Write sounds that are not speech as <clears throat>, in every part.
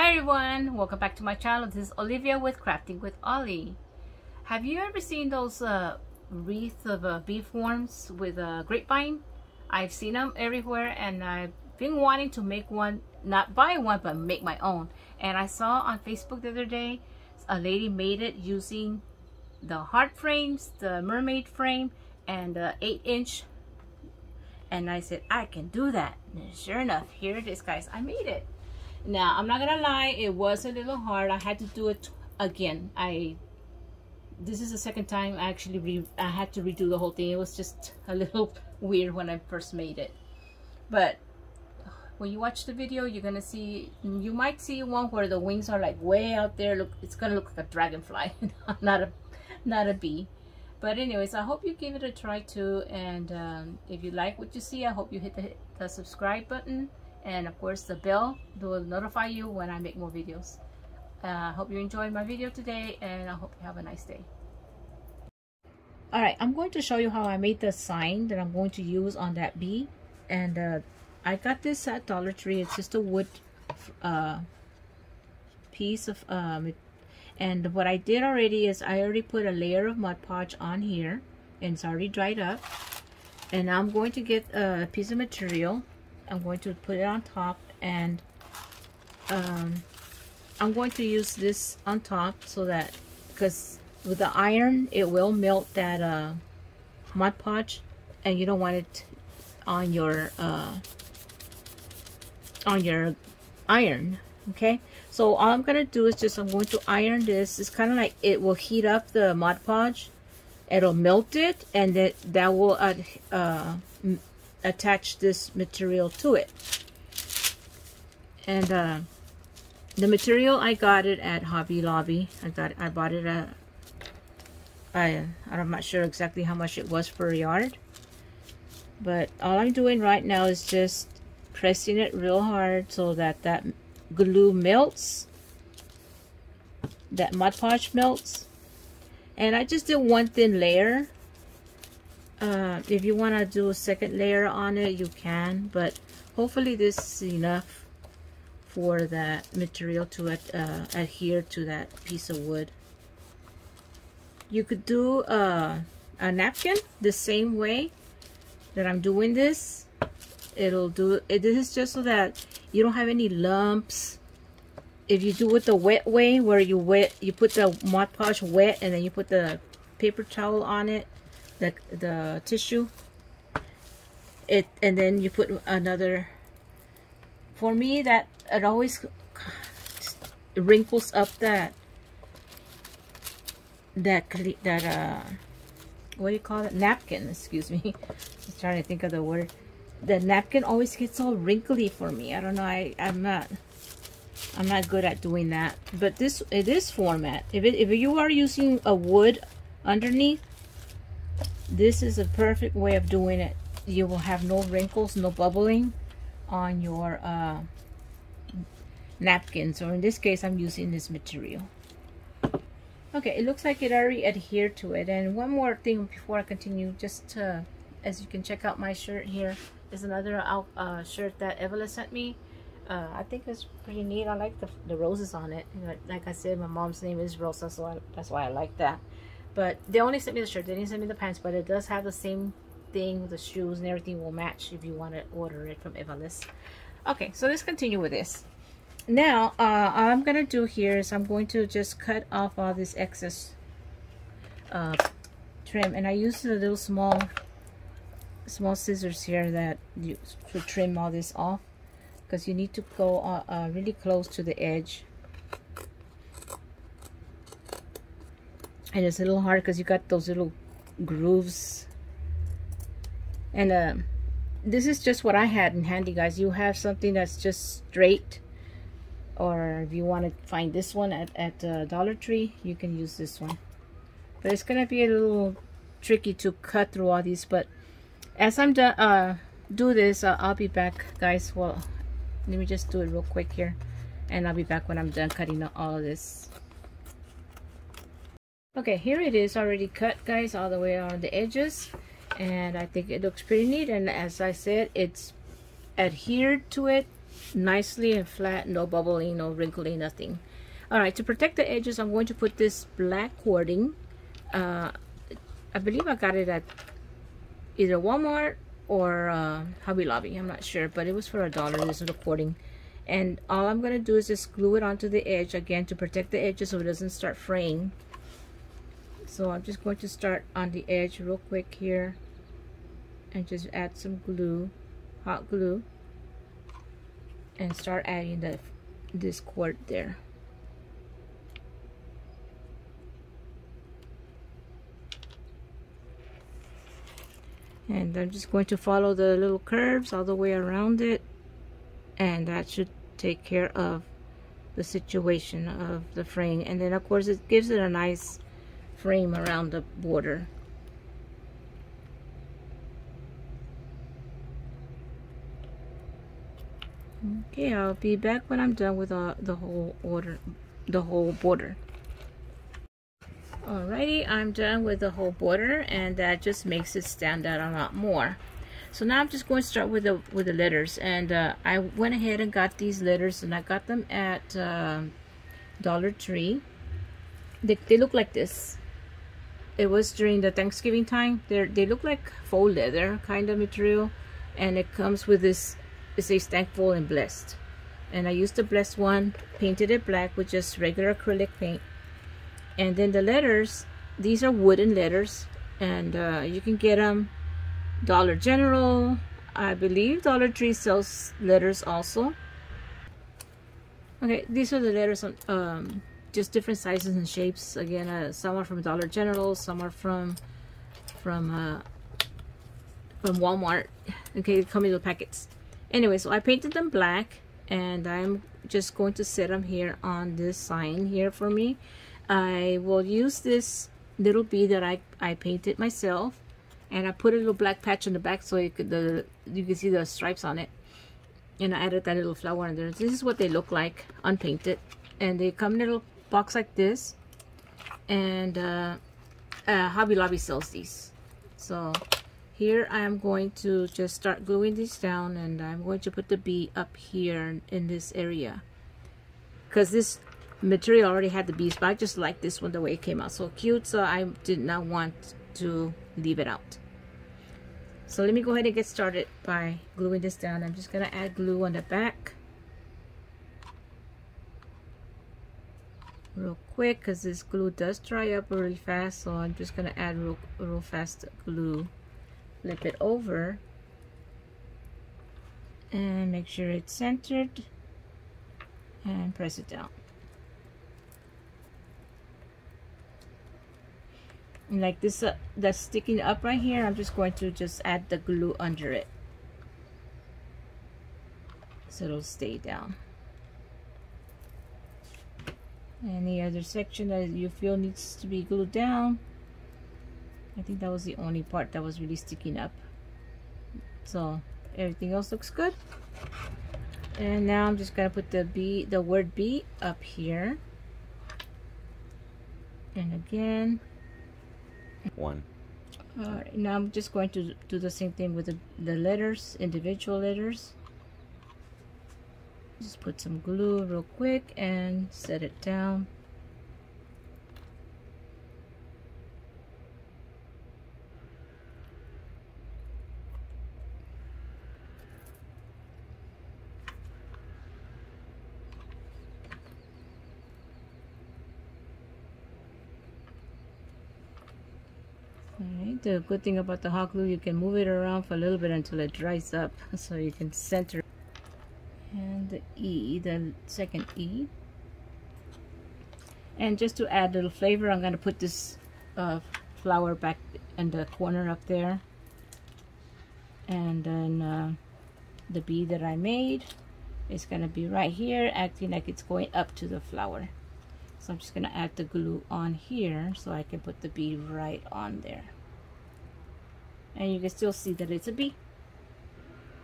Hi everyone, welcome back to my channel. This is Olivia with Crafting with Ollie. Have you ever seen those uh, wreath of uh, beef worms with a uh, grapevine? I've seen them everywhere and I've been wanting to make one, not buy one, but make my own. And I saw on Facebook the other day, a lady made it using the heart frames, the mermaid frame, and the 8 inch. And I said, I can do that. And sure enough, here it is guys, I made it. Now, I'm not gonna lie, it was a little hard. I had to do it again. I this is the second time I actually re I had to redo the whole thing. It was just a little <laughs> weird when I first made it. But when you watch the video, you're gonna see, you might see one where the wings are like way out there. Look, it's gonna look like a dragonfly, <laughs> not a, not a bee. But anyways, I hope you give it a try too. And um, if you like what you see, I hope you hit the, the subscribe button and of course the bell will notify you when I make more videos. I uh, hope you enjoyed my video today and I hope you have a nice day. Alright, I'm going to show you how I made the sign that I'm going to use on that bee. And uh, I got this at Dollar Tree. It's just a wood uh, piece of... Um, and what I did already is I already put a layer of Mod Podge on here. And it's already dried up. And I'm going to get a piece of material I'm going to put it on top and um, I'm going to use this on top so that because with the iron it will melt that uh, Mod Podge and you don't want it on your uh, on your iron okay? So all I'm gonna do is just I'm going to iron this. It's kind of like it will heat up the Mod Podge. It'll melt it and that that will uh, uh, attach this material to it. And uh, the material I got it at Hobby Lobby. I got I bought it at I I'm not sure exactly how much it was per yard. But all I'm doing right now is just pressing it real hard so that that glue melts. That Mod Podge melts. And I just did one thin layer uh, if you want to do a second layer on it you can but hopefully this is enough for that material to uh, adhere to that piece of wood. You could do uh, a napkin the same way that I'm doing this. It'll do it this is just so that you don't have any lumps. If you do it the wet way where you wet you put the Mod Podge wet and then you put the paper towel on it the the tissue. It and then you put another for me that it always wrinkles up that that that uh what do you call it? Napkin excuse me. <laughs> Just trying to think of the word. The napkin always gets all wrinkly for me. I don't know i i'm not i'm not good at doing that. But this it is format if it if you are using a wood underneath this is a perfect way of doing it. You will have no wrinkles no bubbling on your uh, napkins. Or in this case I'm using this material. Okay it looks like it already adhered to it. And one more thing before I continue just to, as you can check out my shirt here is another uh, shirt that Evaless sent me. Uh, I think it's pretty neat. I like the, the roses on it. Like I said my mom's name is Rosa so I, that's why I like that but they only sent me the shirt. They didn't send me the pants, but it does have the same thing. The shoes and everything will match if you want to order it from Evaless. Okay, so let's continue with this. Now, uh, all I'm going to do here is I'm going to just cut off all this excess uh, trim. And I use the little small small scissors here that you to trim all this off because you need to go uh, uh, really close to the edge and it's a little hard because you got those little grooves. And uh, this is just what I had in handy guys. You have something that's just straight or if you want to find this one at, at uh, Dollar Tree you can use this one. But it's gonna be a little tricky to cut through all these but as I'm done uh, do this uh, I'll be back guys. Well let me just do it real quick here and I'll be back when I'm done cutting all of this okay here it is already cut guys all the way on the edges and I think it looks pretty neat and as I said it's adhered to it nicely and flat, no bubbling, no wrinkling, nothing. All right, to protect the edges, I'm going to put this black cording. Uh, I believe I got it at either Walmart or uh, Hobby Lobby. I'm not sure, but it was for a dollar. This little cording. And all I'm going to do is just glue it onto the edge again to protect the edges so it doesn't start fraying. So I'm just going to start on the edge real quick here and just add some glue, hot glue, and start adding the this cord there. and I'm just going to follow the little curves all the way around it and that should take care of the situation of the frame and then of course it gives it a nice frame around the border okay I'll be back when I'm done with uh, the whole order the whole border Alrighty, I'm done with the whole border and that just makes it stand out a lot more. So now I'm just going to start with the with the letters and uh, I went ahead and got these letters and I got them at uh, Dollar Tree. They, they look like this. It was during the Thanksgiving time. They they look like faux leather kind of material and it comes with this it says thankful and blessed. And I used the blessed one, painted it black with just regular acrylic paint and then the letters these are wooden letters and uh, you can get them Dollar General I believe Dollar Tree sells letters also okay these are the letters on um, just different sizes and shapes. Again uh, some are from Dollar General some are from from uh, from Walmart. Okay come in little packets. Anyway so I painted them black and I'm just going to set them here on this sign here for me. I will use this little bee that I, I painted myself and I put a little black patch on the back so you could the you can see the stripes on it. And I added that little flower in there. This is what they look like unpainted. And they come in little box like this and uh, uh, Hobby Lobby sells these. So here I am going to just start gluing these down and I'm going to put the bee up here in this area. Because this material already had the bees but I just like this one the way it came out. So cute so I did not want to leave it out. So let me go ahead and get started by gluing this down. I'm just gonna add glue on the back real quick because this glue does dry up really fast so I'm just gonna add real, real fast glue. Flip it over. And make sure it's centered. And press it down. Like this uh, that's sticking up right here I'm just going to just add the glue under it. So it'll stay down any other section that you feel needs to be glued down? I think that was the only part that was really sticking up. So everything else looks good. And now I'm just gonna put the B the word B up here. And again. One. Alright, now I'm just going to do the same thing with the, the letters, individual letters. Just put some glue real quick and set it down. the good thing about the hot glue you can move it around for a little bit until it dries up <laughs> so you can center and the E the second E. And just to add a little flavor I'm going to put this uh, flower back in the corner up there. And then uh, the bee that I made is going to be right here acting like it's going up to the flower so I'm just going to add the glue on here so I can put the bee right on there. And you can still see that it's a B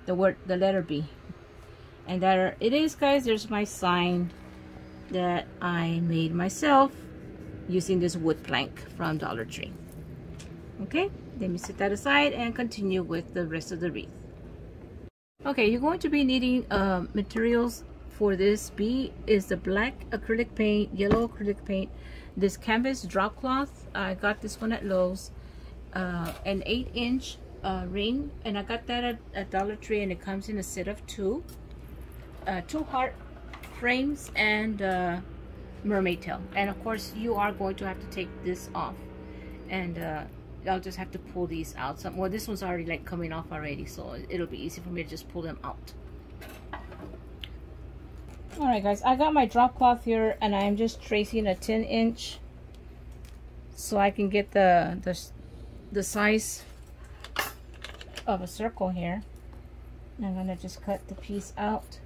the word the letter B and there it is guys there's my sign that I made myself using this wood plank from Dollar Tree okay let me set that aside and continue with the rest of the wreath Okay, you're going to be needing uh, materials for this. B is the black acrylic paint, yellow acrylic paint, this canvas drop cloth. I got this one at Lowe's. Uh, an 8 inch uh, ring, and I got that at, at Dollar Tree, and it comes in a set of two. Uh, two heart frames and uh, mermaid tail. And of course, you are going to have to take this off. And uh, I'll just have to pull these out. Some, well, this one's already like coming off already, so it'll be easy for me to just pull them out. Alright guys, I got my drop cloth here and I'm just tracing a 10 inch so I can get the, the, the size of a circle here. I'm going to just cut the piece out.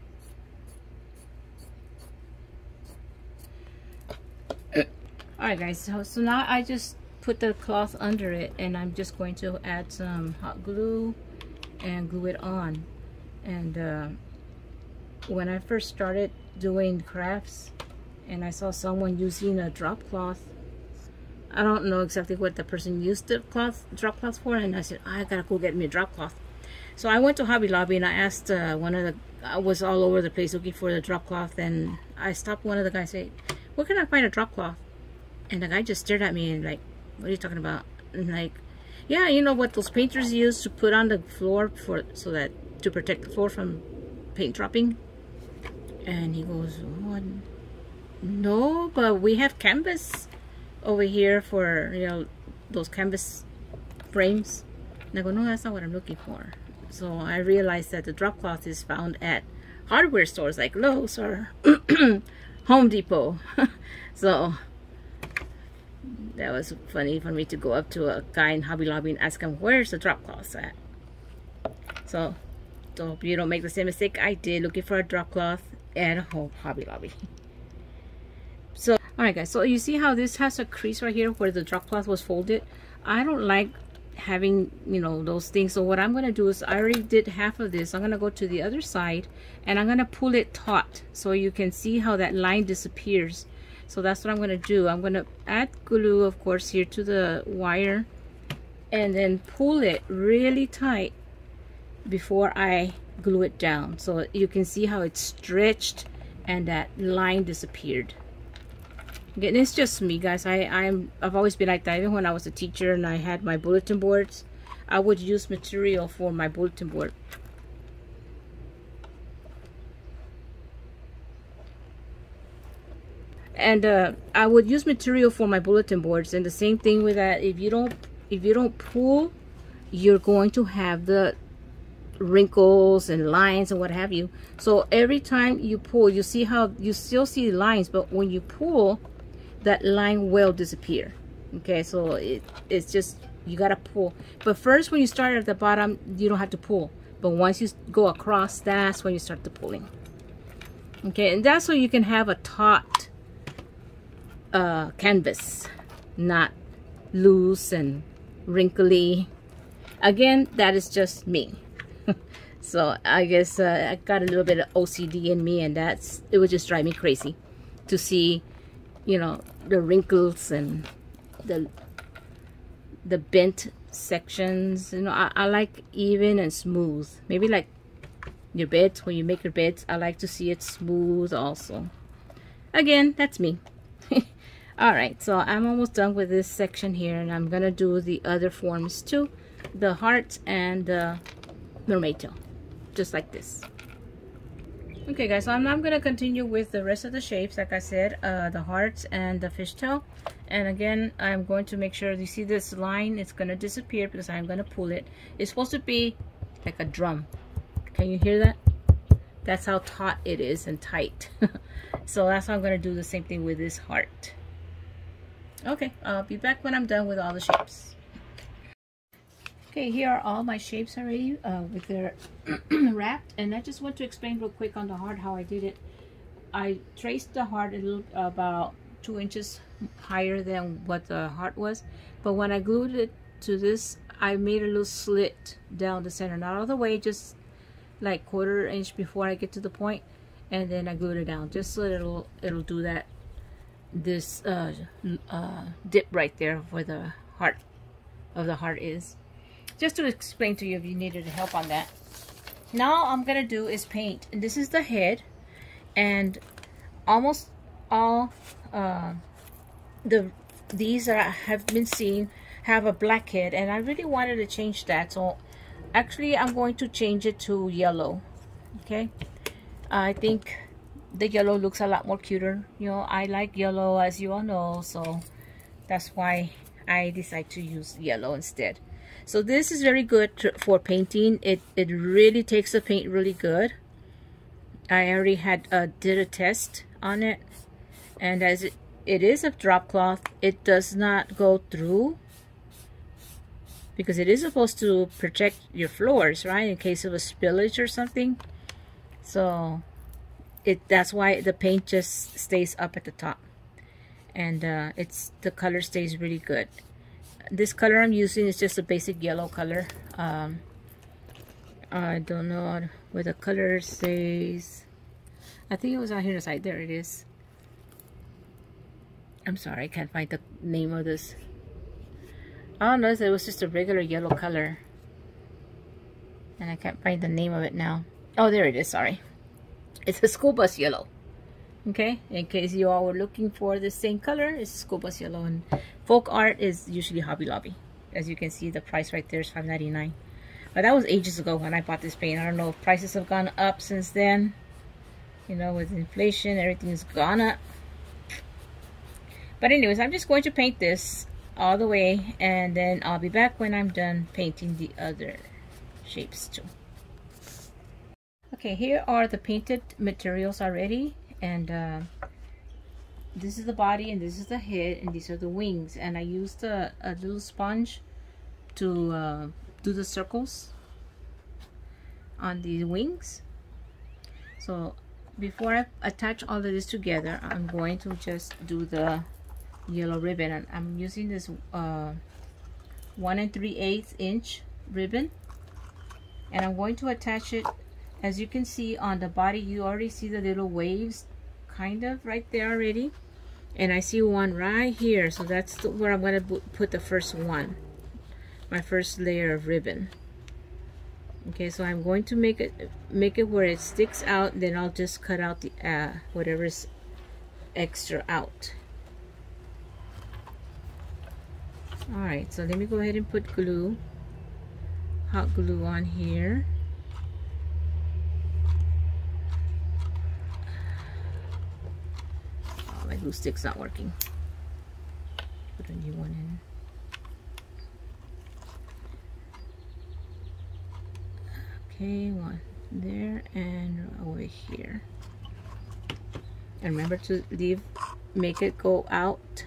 Alright guys, so, so now I just put the cloth under it and I'm just going to add some hot glue and glue it on. And uh, when I first started doing crafts and I saw someone using a drop cloth, I don't know exactly what the person used the cloth drop cloth for and I said, I gotta go get me a drop cloth. So I went to Hobby Lobby and I asked uh, one of the, I was all over the place looking for the drop cloth and I stopped one of the guys say, where can I find a drop cloth? And the guy just stared at me and like, what are you talking about? And like, yeah, you know what those painters use to put on the floor for so that to protect the floor from paint dropping. And he goes, what? No, but we have canvas over here for you know those canvas frames. And I go, no, that's not what I'm looking for. So I realized that the drop cloth is found at hardware stores like Lowe's or <clears throat> Home Depot. <laughs> so that was funny for me to go up to a guy in Hobby Lobby and ask him, where's the drop cloth at? So, so hope you don't make the same mistake I did looking for a drop cloth at home Hobby Lobby. <laughs> So, alright guys, so you see how this has a crease right here where the drop cloth was folded? I don't like having, you know, those things. So what I'm going to do is I already did half of this. I'm going to go to the other side and I'm going to pull it taut so you can see how that line disappears so that's what I'm going to do. I'm going to add glue, of course, here to the wire and then pull it really tight before I glue it down. So you can see how it's stretched and that line disappeared. Again, it's just me, guys. I, I'm, I've always been like that. Even when I was a teacher and I had my bulletin boards, I would use material for my bulletin board. And uh, I would use material for my bulletin boards and the same thing with that if you don't if you don't pull you're going to have the wrinkles and lines and what have you. So every time you pull you see how you still see the lines but when you pull that line will disappear. Okay so it, it's just you gotta pull. But first when you start at the bottom you don't have to pull. But once you go across that's when you start the pulling. Okay and that's so you can have a taut uh, canvas, not loose and wrinkly. Again, that is just me. <laughs> so I guess uh, I got a little bit of OCD in me and that's, it would just drive me crazy to see, you know, the wrinkles and the, the bent sections. You know, I, I like even and smooth. Maybe like your beds, when you make your beds, I like to see it smooth also. Again, that's me. All right so i'm almost done with this section here and i'm gonna do the other forms too the heart and the mermaid tail just like this. Okay guys so i'm gonna continue with the rest of the shapes like i said uh, the hearts and the fishtail and again i'm going to make sure you see this line it's gonna disappear because i'm gonna pull it. It's supposed to be like a drum. Can you hear that? That's how taut it is and tight. <laughs> So that's how i'm to do the same thing with this heart Okay, I'll be back when I'm done with all the shapes. Okay, here are all my shapes already uh, with their <clears throat> wrapped. And I just want to explain real quick on the heart how I did it. I traced the heart a little, about two inches higher than what the heart was. But when I glued it to this, I made a little slit down the center. Not all the way, just like quarter inch before I get to the point. And then I glued it down just so it'll, it'll do that this uh, uh, dip right there where the heart of the heart is. Just to explain to you if you needed help on that. now I'm gonna do is paint. And this is the head. And almost all uh, the these that I have been seeing have a black head. And I really wanted to change that. So actually I'm going to change it to yellow. Okay? I think the yellow looks a lot more cuter. You know I like yellow as you all know so that's why I decide to use yellow instead. So this is very good for painting. It it really takes the paint really good. I already had uh, did a test on it. And as it, it is a drop cloth it does not go through because it is supposed to protect your floors right in case of a spillage or something. So it that's why the paint just stays up at the top. And uh, it's the color stays really good. This color I'm using is just a basic yellow color. Um, I don't know where the color says I think it was out here inside there it is. I'm sorry I can't find the name of this. Oh no it was just a regular yellow color. And I can't find the name of it now. Oh there it is. Sorry it's a school bus yellow. Okay? In case you all were looking for the same color it's school bus yellow. And folk art is usually hobby lobby. As you can see the price right there is 5.99 but that was ages ago when i bought this paint. I don't know if prices have gone up since then. You know with inflation everything's gone up. But anyways i'm just going to paint this all the way and then i'll be back when i'm done painting the other shapes too okay here are the painted materials already and uh, this is the body and this is the head and these are the wings. And I used a, a little sponge to uh, do the circles on the wings. So before I attach all of this together I'm going to just do the yellow ribbon. And I'm using this uh, one and three eighths inch ribbon. And I'm going to attach it as you can see on the body you already see the little waves kind of right there already. And I see one right here. So that's where I'm going to put the first one. My first layer of ribbon. Okay so I'm going to make it make it where it sticks out. Then I'll just cut out the uh, whatever's extra out. Alright so let me go ahead and put glue hot glue on here glue stick's not working. Put a new one in. Okay, one there and over here. And remember to leave, make it go out.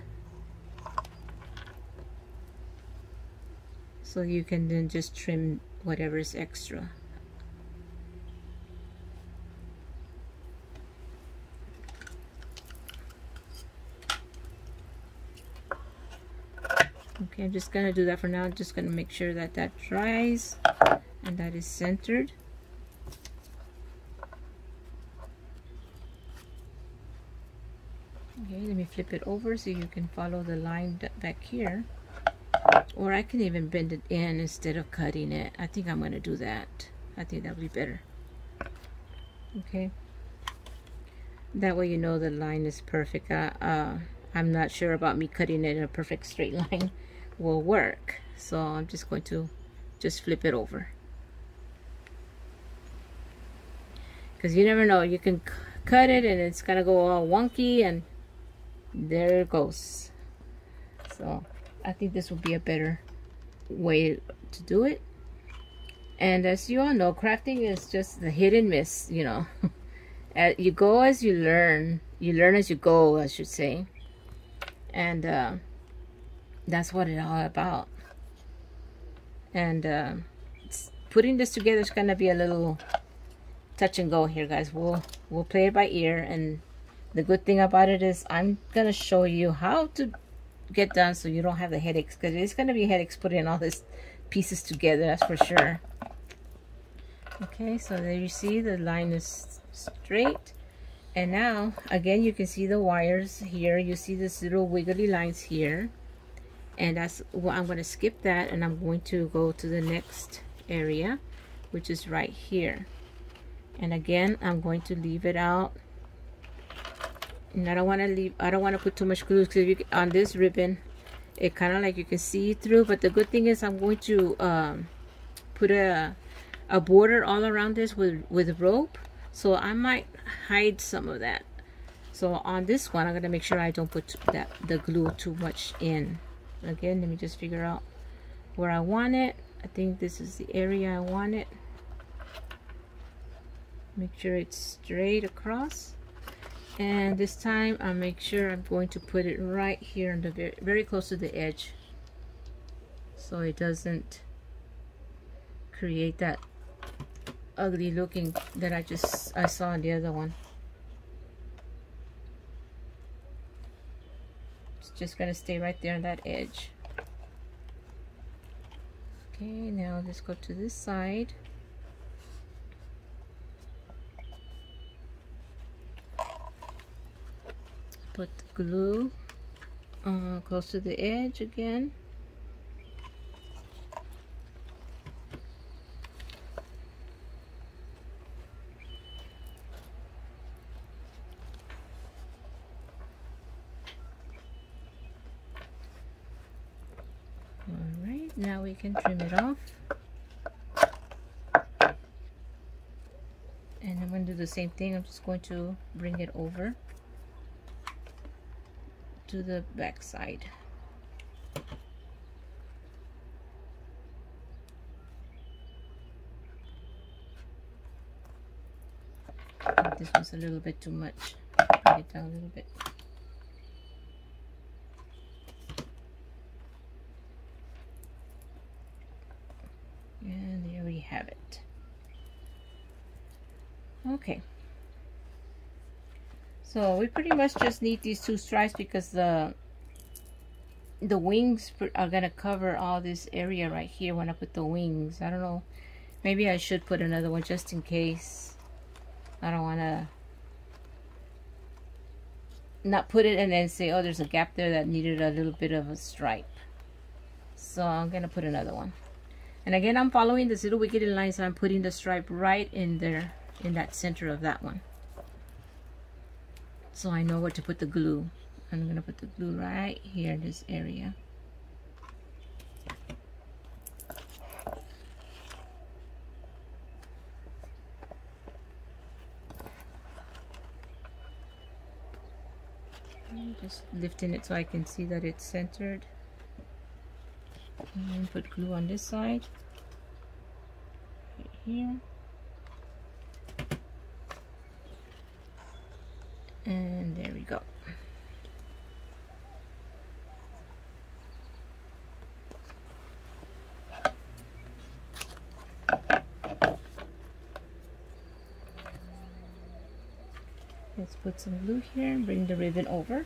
So you can then just trim whatever is extra. Okay I'm just gonna do that for now. I'm just gonna make sure that that dries and that is centered. Okay let me flip it over so you can follow the line back here. Or I can even bend it in instead of cutting it. I think I'm gonna do that. I think that would be better. Okay. That way you know the line is perfect. Uh, uh, I'm not sure about me cutting it in a perfect straight <laughs> line will work. So I'm just going to just flip it over. Because you never know you can cut it and it's gonna go all wonky and there it goes. So I think this will be a better way to do it. And as you all know crafting is just the hit and miss you know. <laughs> You go as you learn you learn as you go I should say. And uh, that's what it's all about. And uh, putting this together is gonna be a little touch and go here guys. We'll we'll play it by ear and the good thing about it is I'm gonna show you how to get done so you don't have the headaches because it's gonna be headaches putting all these pieces together that's for sure. Okay so there you see the line is straight. And now again you can see the wires here. You see this little wiggly lines here and that's what well, I'm going to skip that and I'm going to go to the next area which is right here. And again I'm going to leave it out. And I don't want to leave I don't want to put too much glue because on this ribbon it kind of like you can see through but the good thing is I'm going to um, put a a border all around this with with rope. So I might hide some of that. So on this one I'm gonna make sure I don't put that the glue too much in again let me just figure out where I want it. I think this is the area I want it. Make sure it's straight across. And this time I'll make sure I'm going to put it right here on the very, very close to the edge. So it doesn't create that ugly looking that I just I saw in the other one just gonna stay right there on that edge. Okay now let's go to this side. Put glue uh, close to the edge again Alright, now we can trim it off. And I'm going to do the same thing. I'm just going to bring it over to the back side. This was a little bit too much. Bring it down a little bit. And there we have it. Okay. So we pretty much just need these two stripes because the the wings are gonna cover all this area right here when I put the wings. I don't know. Maybe I should put another one just in case. I don't wanna not put it and then say, oh, there's a gap there that needed a little bit of a stripe. So I'm gonna put another one. And again, I'm following this little wiggly lines. So I'm putting the stripe right in there, in that center of that one so I know where to put the glue. I'm gonna put the glue right here in this area. I'm just lifting it so I can see that it's centered. And put glue on this side, right here. And there we go. Let's put some glue here and bring the ribbon over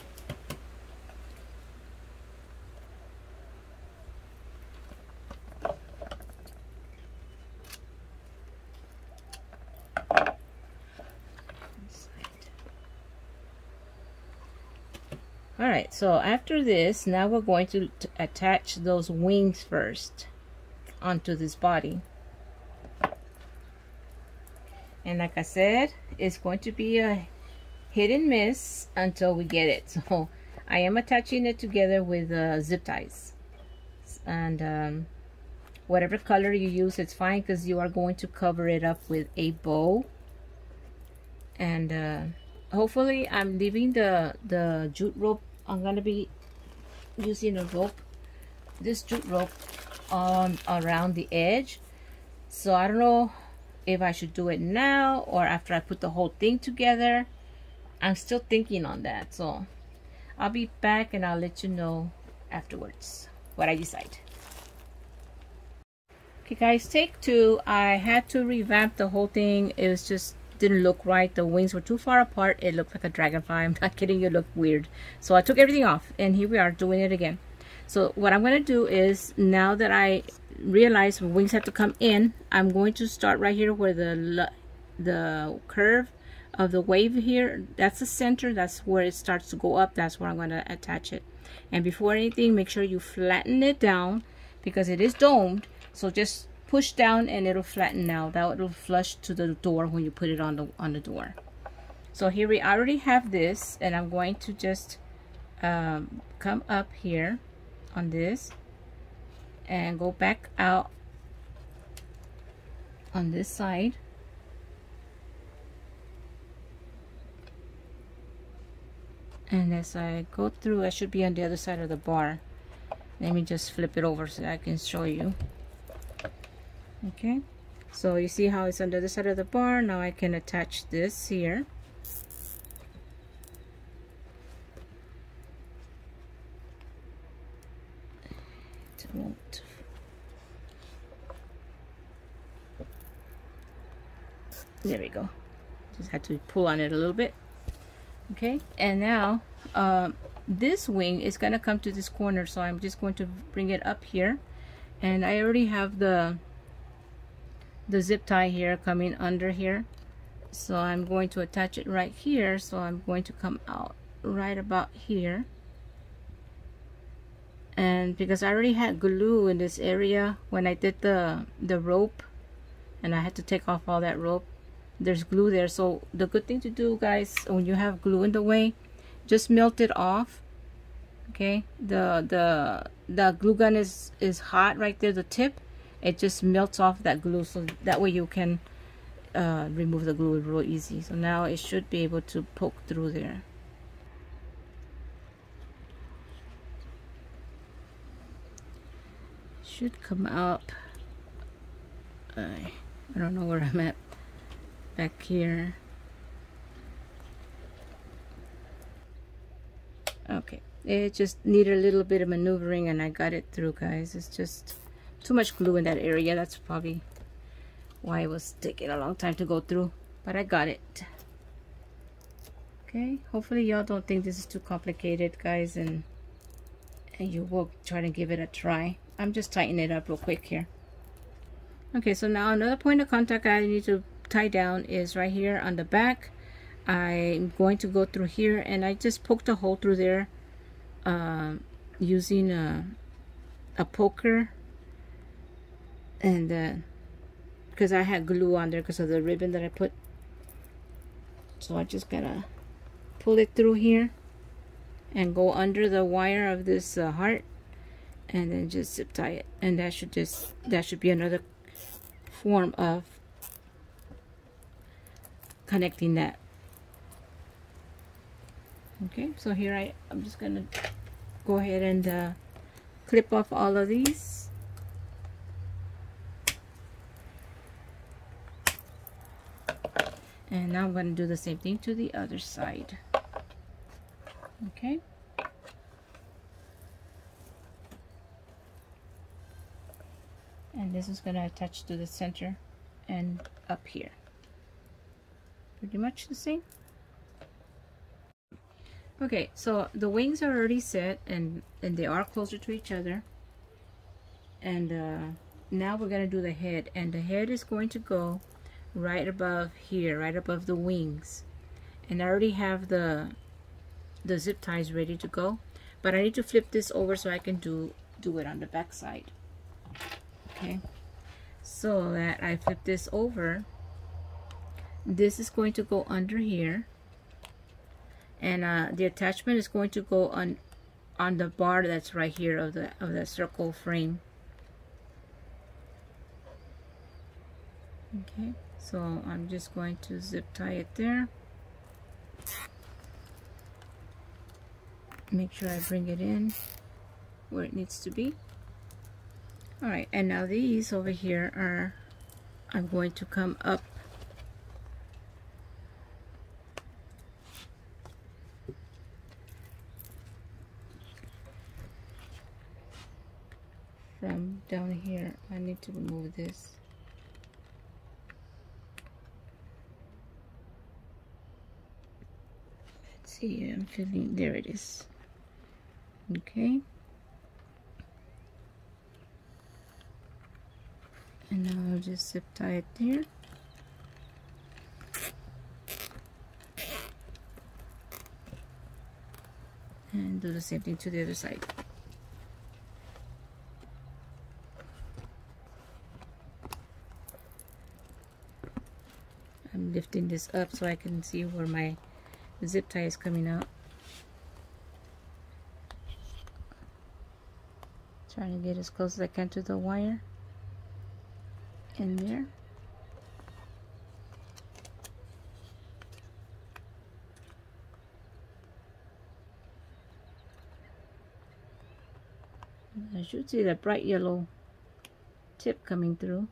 all right so after this now we're going to attach those wings first onto this body. And like I said it's going to be a hit and miss until we get it. <laughs> So I am attaching it together with uh, zip ties. And um, whatever color you use it's fine because you are going to cover it up with a bow. And uh, hopefully I'm leaving the the jute rope I'm gonna be using a rope this jute rope um around the edge. So I don't know if I should do it now or after I put the whole thing together. I'm still thinking on that. So I'll be back and I'll let you know afterwards what I decide. Okay guys take two. I had to revamp the whole thing. It was just didn't look right. The wings were too far apart. It looked like a dragonfly. <laughs> I'm not kidding. It looked weird. So I took everything off and here we are doing it again. So what I'm going to do is now that I realize wings have to come in, I'm going to start right here where the the curve of the wave here, that's the center. That's where it starts to go up. That's where I'm going to attach it. And before anything, make sure you flatten it down because it is domed. So just push down and it'll flatten out. That will flush to the door when you put it on the on the door. So here we already have this and I'm going to just um, come up here on this and go back out on this side and as I go through I should be on the other side of the bar let me just flip it over so I can show you okay. So you see how it's on the side of the bar? Now I can attach this here. There we go. Just had to pull on it a little bit. Okay. And now um, this wing is gonna come to this corner so I'm just going to bring it up here. And I already have the the zip tie here coming under here. So I'm going to attach it right here. So I'm going to come out right about here. And because I already had glue in this area when I did the the rope and I had to take off all that rope there's glue there. So the good thing to do guys when you have glue in the way just melt it off. Okay? The the the glue gun is is hot right there the tip it just melts off that glue so that way you can uh, remove the glue real easy. So now it should be able to poke through there. Should come up. I, I don't know where I'm at. Back here. Okay. It just needed a little bit of maneuvering and I got it through guys. It's just too much glue in that area. That's probably why it was taking a long time to go through but I got it. Okay hopefully y'all don't think this is too complicated guys and and you will try to give it a try. I'm just tightening it up real quick here. Okay so now another point of contact I need to tie down is right here on the back. I'm going to go through here and I just poked a hole through there uh, using a, a poker and because uh, I had glue on there because of the ribbon that I put. So I just gotta pull it through here and go under the wire of this uh, heart and then just zip tie it. And that should just that should be another form of connecting that. Okay so here I I'm just gonna go ahead and uh, clip off all of these and now I'm going to do the same thing to the other side. Okay? And this is going to attach to the center and up here. Pretty much the same. Okay so the wings are already set and and they are closer to each other. And uh, now we're gonna do the head. And the head is going to go right above here right above the wings. And I already have the the zip ties ready to go. But I need to flip this over so I can do do it on the back side. Okay? So that I flip this over this is going to go under here. And uh, the attachment is going to go on on the bar that's right here of the of the circle frame. Okay so I'm just going to zip tie it there. Make sure I bring it in where it needs to be. Alright and now these over here are I'm going to come up. From down here I need to remove this see I'm feeling there it is okay and now I'll just zip tie it there. And do the same thing to the other side. I'm lifting this up so I can see where my zip tie is coming out. Trying to get as close as I can to the wire in there. I should see that bright yellow tip coming through.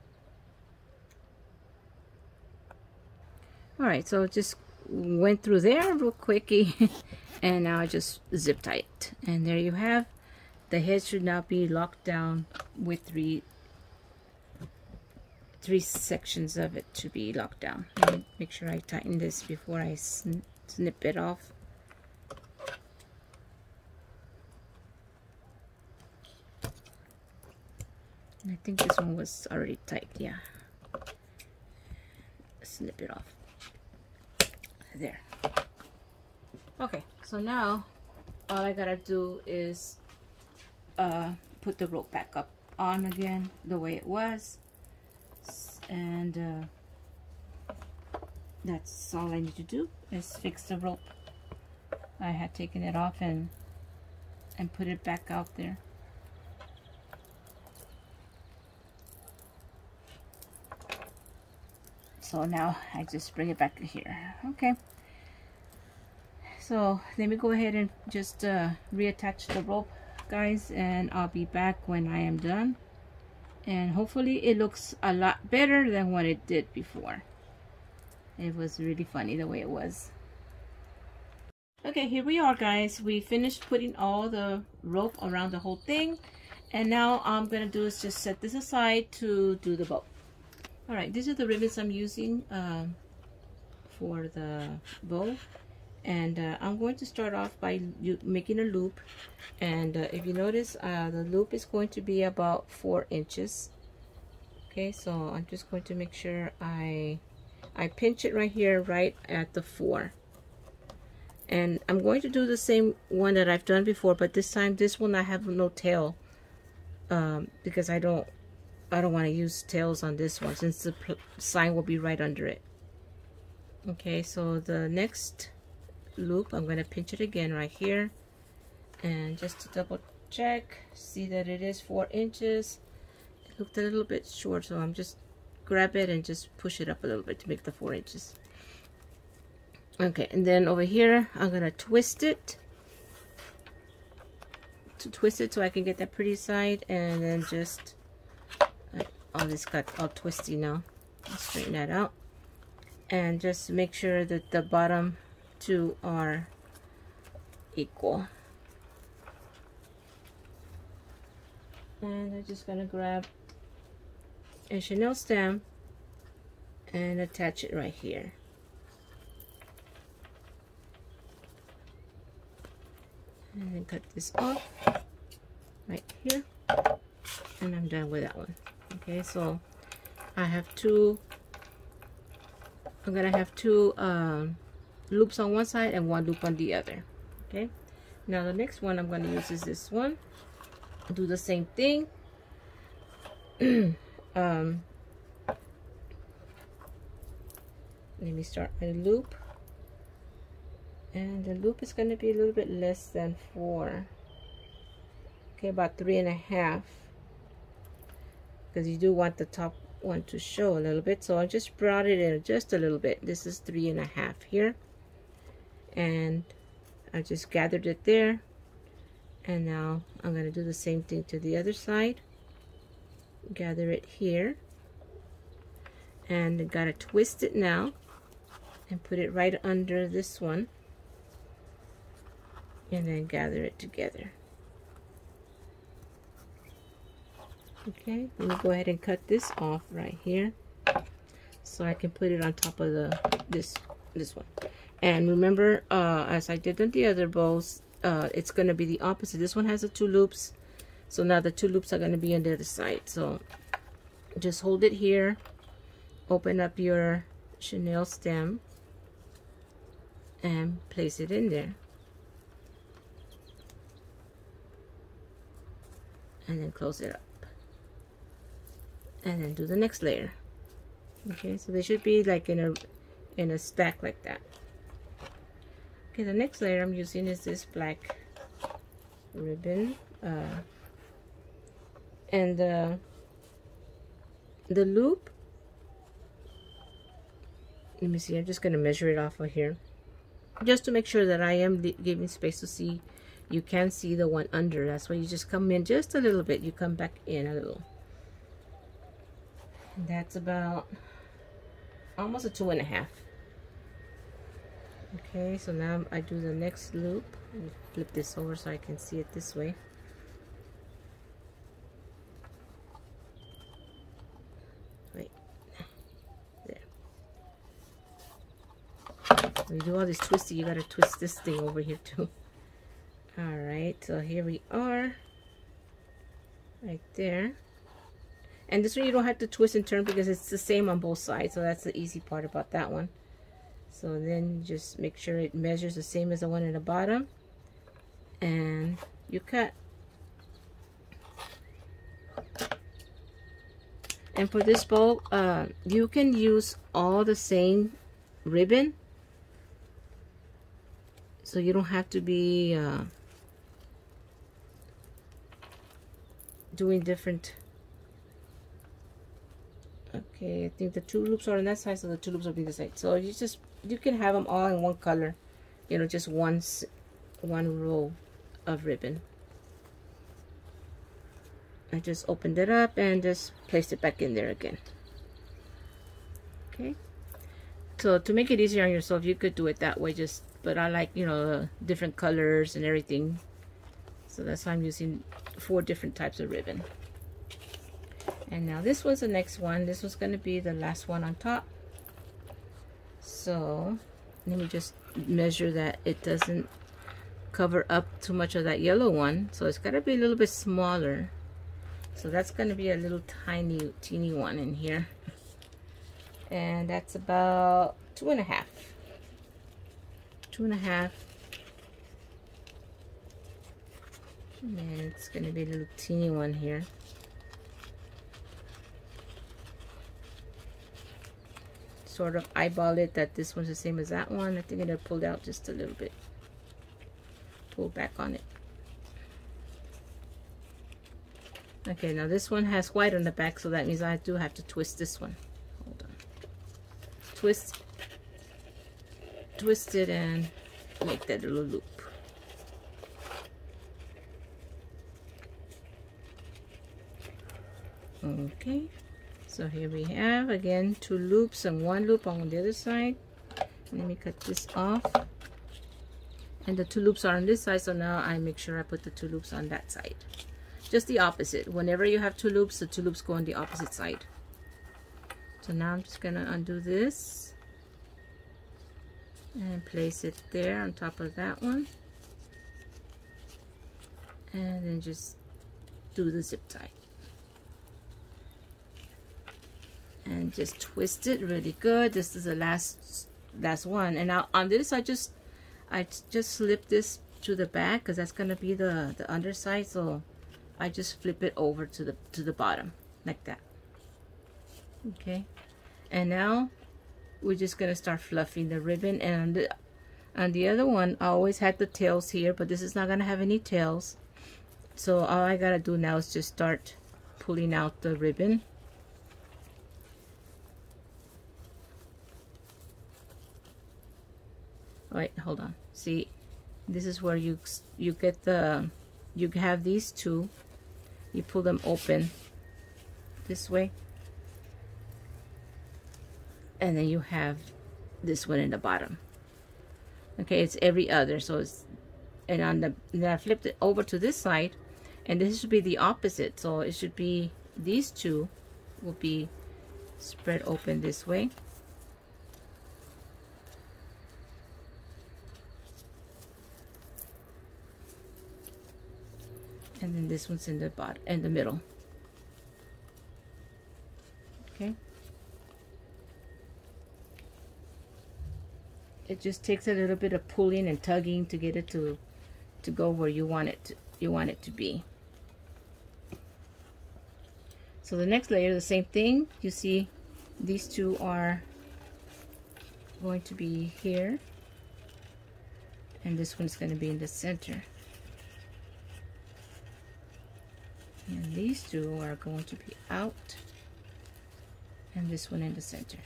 Alright, so just went through there real quickie <laughs> and now I just zip tie it. And there you have the head should now be locked down with three three sections of it to be locked down. Make sure I tighten this before I sn snip it off. I think this one was already tight, yeah. Snip it off. There. Okay, so now all I gotta do is uh, put the rope back up on again the way it was. And uh, that's all I need to do is fix the rope. I had taken it off and and put it back out there. So now I just bring it back here. Okay. So let me go ahead and just uh, reattach the rope guys and I'll be back when I am done. And hopefully it looks a lot better than what it did before. It was really funny the way it was. Okay here we are guys. We finished putting all the rope around the whole thing. And now I'm gonna do is just set this aside to do the bow all right these are the ribbons i'm using uh, for the bow. And uh, i'm going to start off by making a loop. And uh, if you notice uh, the loop is going to be about four inches. Okay so i'm just going to make sure i i pinch it right here right at the four. And i'm going to do the same one that i've done before but this time this will not have no tail um, because i don't I don't want to use tails on this one since the sign will be right under it. Okay, so the next loop, I'm going to pinch it again right here. And just to double check, see that it is 4 inches. It looked a little bit short, so I'm just grab it and just push it up a little bit to make the 4 inches. Okay, and then over here, I'm going to twist it. To twist it so I can get that pretty side and then just all this got all twisty now. Straighten that out. And just make sure that the bottom two are equal. And I'm just gonna grab a chenille stem and attach it right here. And then cut this off right here. And I'm done with that one okay so I have two I'm gonna have two um, loops on one side and one loop on the other okay? Now the next one I'm to use is this one. Do the same thing. <clears throat> Um, let me start my loop. And the loop is going to be a little bit less than four. Okay about three and a half because you do want the top one to show a little bit. So I just brought it in just a little bit. This is three and a half here. And I just gathered it there. And now I'm going to do the same thing to the other side. Gather it here. And I got to twist it now and put it right under this one. And then gather it together okay let me go ahead and cut this off right here so I can put it on top of the this this one. And remember uh, as I did on the other bows uh, it's going to be the opposite. This one has the two loops so now the two loops are going to be on the other side. So just hold it here. Open up your chenille stem and place it in there. And then close it up and then do the next layer okay so they should be like in a in a stack like that. Okay, the next layer I'm using is this black ribbon. Uh, and uh, the loop, let me see, I'm just going to measure it off of here. Just to make sure that I am giving space to see, you can see the one under. That's why you just come in just a little bit. You come back in a little. And that's about almost a two and a half. Okay, so now I do the next loop. Flip this over so I can see it this way. Wait, there. When you do all this twisting, you gotta twist this thing over here too. Alright, so here we are. Right there. And this one you don't have to twist and turn because it's the same on both sides. So that's the easy part about that one. So then just make sure it measures the same as the one in the bottom. And you cut. And for this bow, uh, you can use all the same ribbon. So you don't have to be uh, doing different okay I think the two loops are on that side so the two loops will be the side. So you just you can have them all in one color you know just once one row of ribbon. I just opened it up and just placed it back in there again. Okay. So to make it easier on yourself you could do it that way just but I like you know uh, different colors and everything. So that's why I'm using four different types of ribbon and now this was the next one. This was going to be the last one on top. So let me just measure that it doesn't cover up too much of that yellow one. So it's got to be a little bit smaller. So that's going to be a little tiny teeny one in here. And that's about two and a half. Two and a half. And it's going to be a little teeny one here sort of eyeball it that this one's the same as that one. I think it pulled out just a little bit. Pull back on it. Okay, now this one has white on the back, so that means I do have to twist this one. Hold on. Twist, twist it and make that little loop. Okay. So here we have again two loops and one loop on the other side. Let me cut this off. And the two loops are on this side, so now I make sure I put the two loops on that side. Just the opposite. Whenever you have two loops, the two loops go on the opposite side. So now I'm just gonna undo this and place it there on top of that one. And then just do the zip tie. And just twist it really good. This is the last last one. And now on this I just I just slip this to the back because that's gonna be the the underside. So I just flip it over to the to the bottom like that. Okay. And now we're just gonna start fluffing the ribbon. And the, on the other one I always had the tails here but this is not gonna have any tails. So all I gotta do now is just start pulling out the ribbon wait hold on. See this is where you you get the you have these two. You pull them open this way. And then you have this one in the bottom. Okay it's every other so it's and on the then I flipped it over to this side and this should be the opposite. So it should be these two will be spread open this way and then this one's in the bottom in the middle. Okay. It just takes a little bit of pulling and tugging to get it to to go where you want it to, you want it to be. So the next layer the same thing. You see these two are going to be here. And this one's going to be in the center and these two are going to be out. And this one in the center.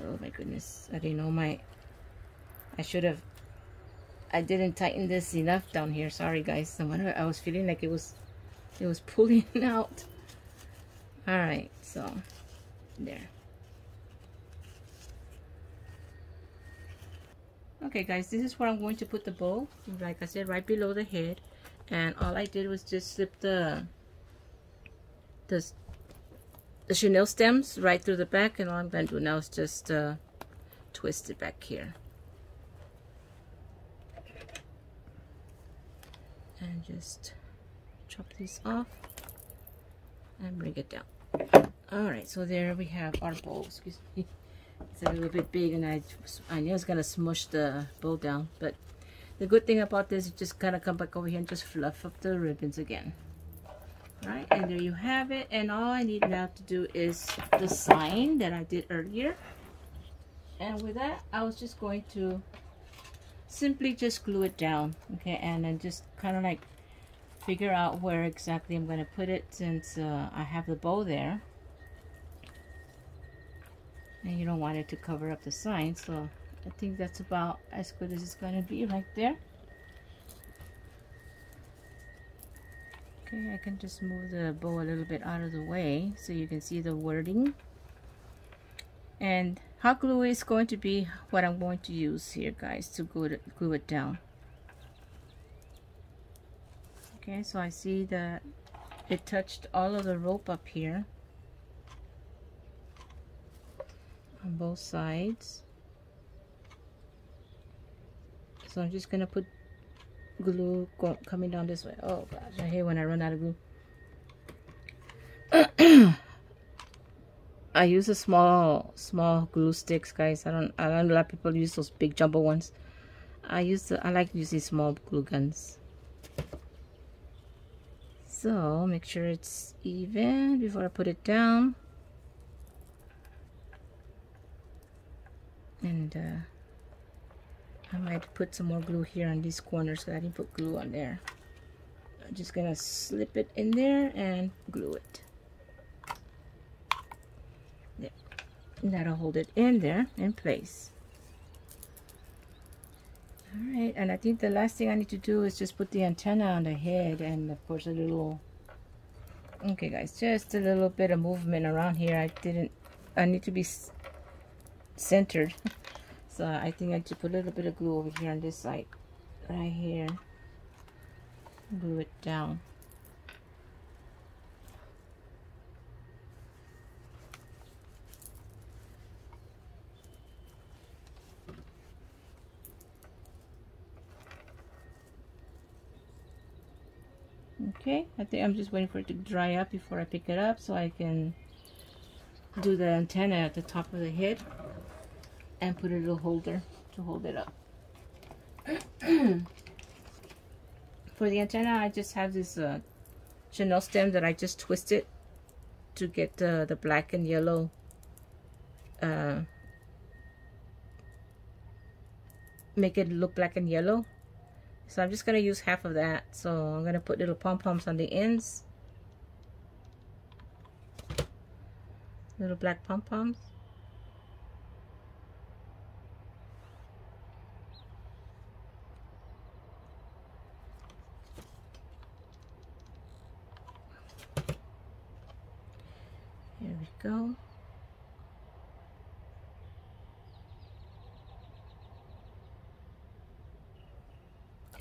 Oh my goodness. I didn't know my I should have I didn't tighten this enough down here. Sorry guys. I was feeling like it was it was pulling <laughs> out. All right. So there okay guys this is where I'm going to put the bow like I said right below the head. And all I did was just slip the the, the chenille stems right through the back and all I'm going to do now is just uh, twist it back here. And just chop these off and bring it down. All right so there we have our bow excuse me it's a little bit big and I, I knew I was gonna smush the bow down but the good thing about this is just kind of come back over here and just fluff up the ribbons again. Right and there you have it and all I need now to do is the sign that I did earlier. And with that I was just going to simply just glue it down okay and then just kind of like figure out where exactly I'm going to put it since uh, I have the bow there and you don't want it to cover up the sign so I think that's about as good as it's going to be right there. Okay I can just move the bow a little bit out of the way so you can see the wording. And hot glue is going to be what I'm going to use here guys to glue it, glue it down. Okay so I see that it touched all of the rope up here on both sides. So I'm just gonna put glue coming down this way. Oh gosh I hate when I run out of glue. <clears throat> I use a small small glue sticks guys. I don't I don't of people use those big jumbo ones. I use the, I like using small glue guns. So make sure it's even before I put it down and uh, I might put some more glue here on these corners because I didn't put glue on there. I'm just gonna slip it in there and glue it. And that'll hold it in there in place. All right and I think the last thing I need to do is just put the antenna on the head and of course a little okay guys just a little bit of movement around here. I didn't I need to be centered. <laughs> So I think I just put a little bit of glue over here on this side. Right here. Glue it down. Okay I think I'm just waiting for it to dry up before I pick it up so I can do the antenna at the top of the head and put a little holder to hold it up <clears throat> for the antenna I just have this uh, chenille stem that I just twisted to get the, the black and yellow uh, make it look black and yellow so I'm just going to use half of that. So I'm going to put little pom-poms on the ends. Little black pom-poms. Go.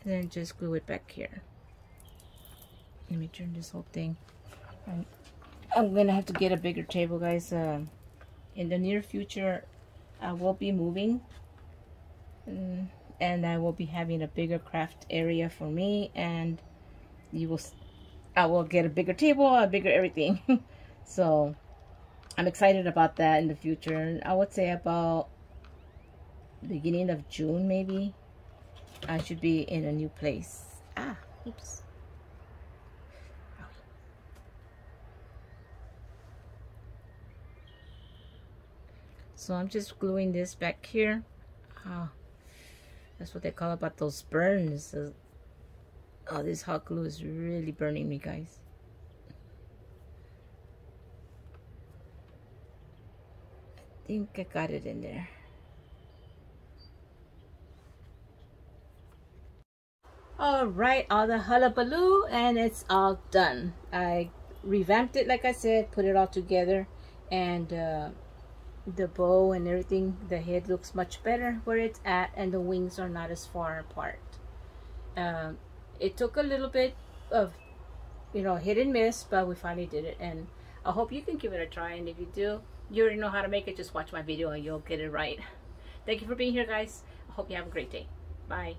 then just glue it back here. Let me turn this whole thing. I'm, I'm gonna have to get a bigger table guys. Uh, in the near future I will be moving. Mm, and I will be having a bigger craft area for me and you will I will get a bigger table a bigger everything. <laughs> So I'm excited about that in the future and I would say about beginning of June maybe I should be in a new place. Ah, oops. So I'm just gluing this back here. Oh, that's what they call about those burns. Oh, this hot glue is really burning me, guys. Think I got it in there. all right all the hullabaloo and it's all done i revamped it like i said put it all together and uh, the bow and everything the head looks much better where it's at and the wings are not as far apart um, it took a little bit of you know hit and miss but we finally did it and i hope you can give it a try and if you do you already know how to make it. Just watch my video and you'll get it right. Thank you for being here guys. I hope you have a great day. Bye